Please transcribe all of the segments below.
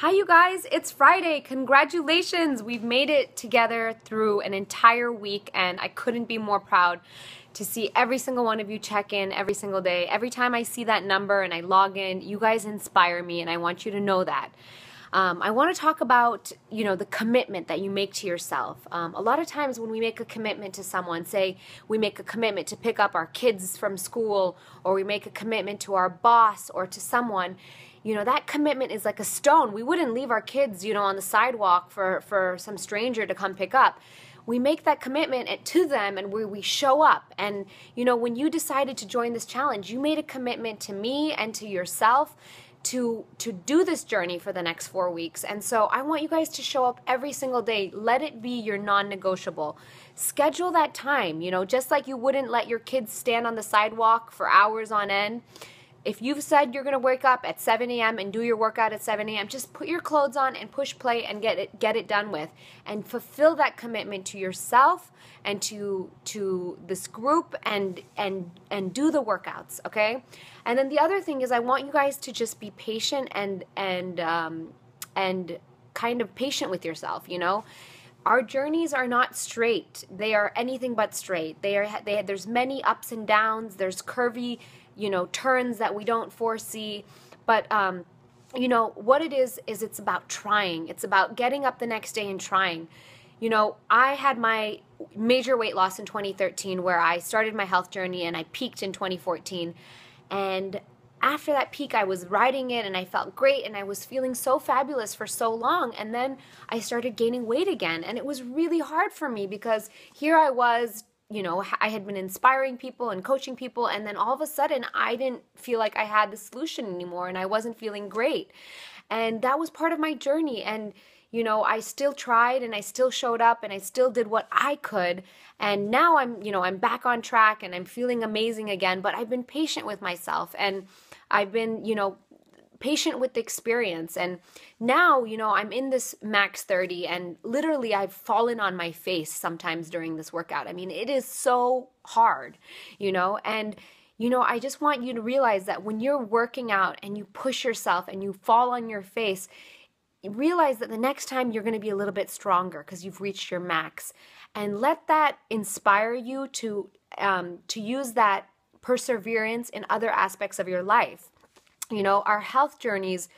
Hi, you guys. It's Friday. Congratulations. We've made it together through an entire week, and I couldn't be more proud to see every single one of you check in every single day. Every time I see that number and I log in, you guys inspire me, and I want you to know that. Um, I want to talk about, you know, the commitment that you make to yourself. Um, a lot of times when we make a commitment to someone, say we make a commitment to pick up our kids from school, or we make a commitment to our boss or to someone, you know, that commitment is like a stone. We wouldn't leave our kids, you know, on the sidewalk for, for some stranger to come pick up we make that commitment to them and we, we show up. And, you know, when you decided to join this challenge, you made a commitment to me and to yourself to to do this journey for the next 4 weeks. And so I want you guys to show up every single day. Let it be your non-negotiable. Schedule that time, you know, just like you wouldn't let your kids stand on the sidewalk for hours on end if you've said you're going to wake up at 7 a.m. and do your workout at 7 a.m., just put your clothes on and push play and get it get it done with, and fulfill that commitment to yourself and to to this group and and and do the workouts. Okay, and then the other thing is I want you guys to just be patient and and um, and kind of patient with yourself. You know our journeys are not straight. They are anything but straight. They are they there's many ups and downs. There's curvy you know turns that we don't foresee. But um you know what it is is it's about trying. It's about getting up the next day and trying. You know i had my major weight loss in 2013 where i started my health journey and i peaked in 2014 and after that peak, I was riding it and I felt great and I was feeling so fabulous for so long. And then I started gaining weight again. And it was really hard for me because here I was, you know, I had been inspiring people and coaching people. And then all of a sudden, I didn't feel like I had the solution anymore and I wasn't feeling great. And that was part of my journey. And, you know, I still tried and I still showed up and I still did what I could. And now I'm, you know, I'm back on track and I'm feeling amazing again. But I've been patient with myself and I've been, you know, patient with the experience. And now, you know, I'm in this max 30 and literally I've fallen on my face sometimes during this workout. I mean, it is so hard, you know, and you know, I just want you to realize that when you're working out and you push yourself and you fall on your face, realize that the next time you're going to be a little bit stronger because you've reached your max. And let that inspire you to um, to use that perseverance in other aspects of your life. You know our health journeys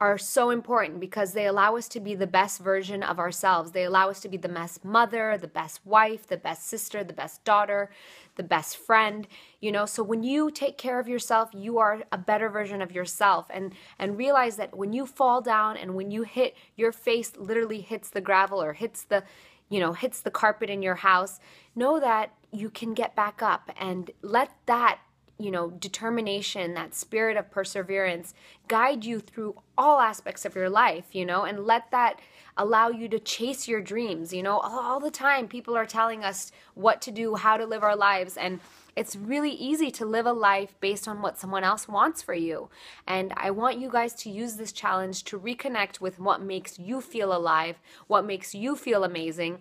are so important because they allow us to be the best version of ourselves. They allow us to be the best mother, the best wife, the best sister, the best daughter, the best friend, you know. So when you take care of yourself, you are a better version of yourself and and realize that when you fall down and when you hit your face literally hits the gravel or hits the you know, hits the carpet in your house, know that you can get back up and let that you know, determination, that spirit of perseverance guide you through all aspects of your life, you know, and let that allow you to chase your dreams. You know, all, all, the time people are telling us what to do, how to live our lives, and it's really easy to live a life based on what someone else wants for you. And I want you guys to use this challenge to reconnect with what makes you feel alive, what makes you feel amazing,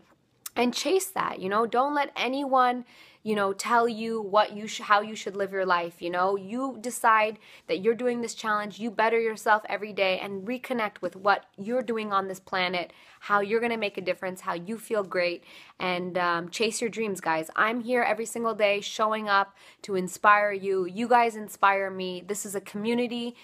and chase that. You know, don't let anyone you know, tell you what you sh- how you should live your life, you know. You decide that you're doing this challenge, you better yourself every day and reconnect with what you're doing on this planet, how you're going to make a difference, how you feel great and um, chase your dreams, guys. I'm here every single day showing up to inspire you. You guys inspire me. This is a community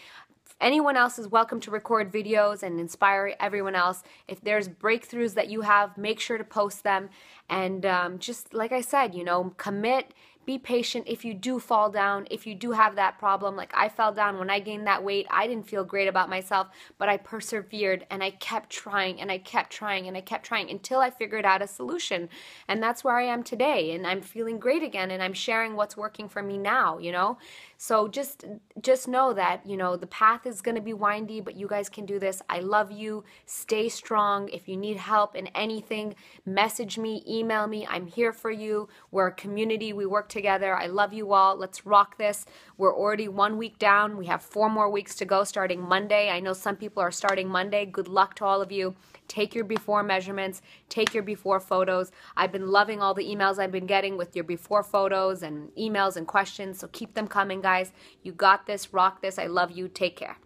anyone else is welcome to record videos and inspire everyone else. If there's breakthroughs that you have, make sure to post them. And um, just like I said, you know, commit be patient if you do fall down, if you do have that problem. Like I fell down when I gained that weight, I didn't feel great about myself, but I persevered and I kept trying and I kept trying and I kept trying until I figured out a solution. And that's where I am today. And I'm feeling great again and I'm sharing what's working for me now, you know? So just just know that, you know, the path is going to be windy, but you guys can do this. I love you. Stay strong. If you need help in anything, message me, email me. I'm here for you. We're a community. We work together. I love you all. Let's rock this. We're already one week down. We have four more weeks to go starting Monday. I know some people are starting Monday. Good luck to all of you. Take your before measurements, take your before photos. I've been loving all the emails I've been getting with your before photos and emails and questions, so keep them coming, guys. You got this, rock this. I love you. Take care.